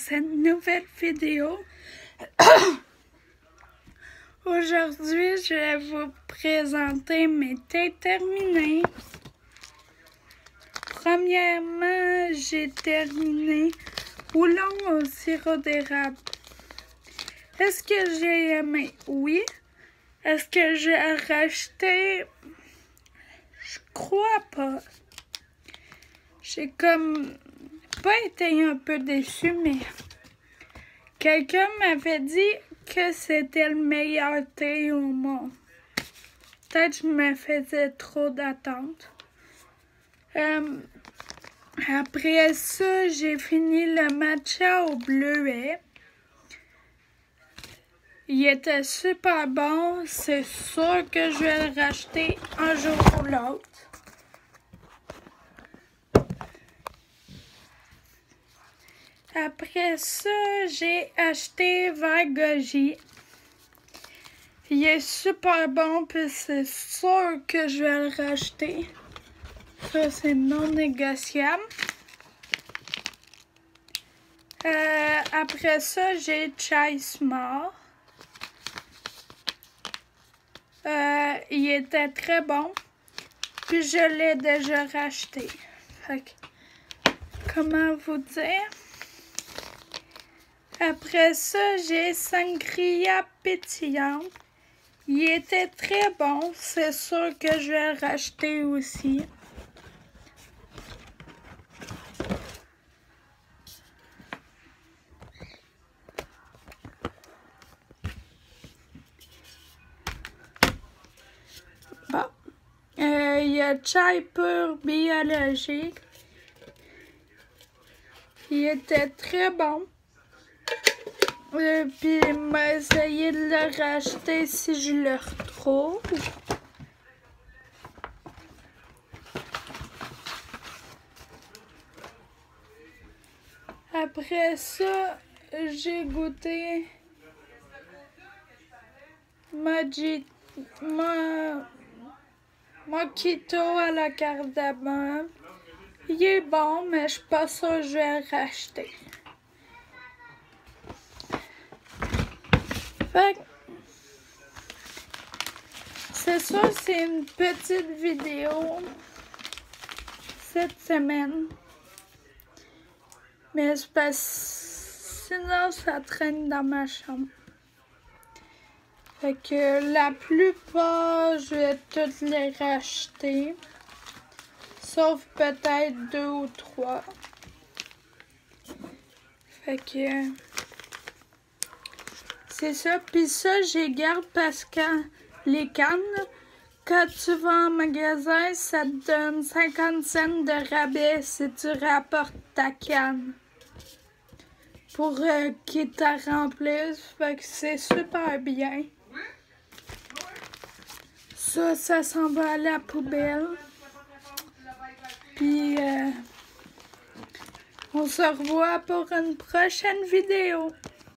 cette nouvelle vidéo. Aujourd'hui, je vais vous présenter mes thés terminés. Premièrement, j'ai terminé Oulong au sirop d'érable. Est-ce que j'ai aimé? Oui. Est-ce que j'ai racheté? Je crois pas. J'ai comme pas été un peu déçue, mais quelqu'un m'avait dit que c'était le meilleur thé au monde. Peut-être que je me faisais trop d'attentes. Euh, après ça, j'ai fini le matcha au bleuet. Il était super bon. C'est sûr que je vais le racheter un jour ou l'autre. Après ça, j'ai acheté Vagoji. Il est super bon, puis c'est sûr que je vais le racheter. Ça, c'est non négociable. Euh, après ça, j'ai Chai Smart. Euh, il était très bon. Puis je l'ai déjà racheté. Fait que, comment vous dire? Après ça, j'ai Sangria pétillant. Il était très bon. C'est sûr que je vais le racheter aussi. Bon. Euh, il y a chai pur biologique. Il était très bon. Euh, puis il m'a essayé de le racheter si je le retrouve. Après ça, j'ai goûté ma, Mojito à la cardamome. Il est bon, mais je sûre que je vais le racheter. Fait c'est sûr, c'est une petite vidéo cette semaine. Mais passe sinon ça traîne dans ma chambre. Fait que la plupart, je vais toutes les racheter. Sauf peut-être deux ou trois. Fait que c'est ça. Puis ça, j'ai garde parce que les cannes, quand tu vas en magasin, ça te donne 50 cents de rabais si tu rapportes ta canne. Pour euh, qu'ils te remplissent. Fait que c'est super bien. Ça, ça s'en va à la poubelle. Puis, euh, on se revoit pour une prochaine vidéo.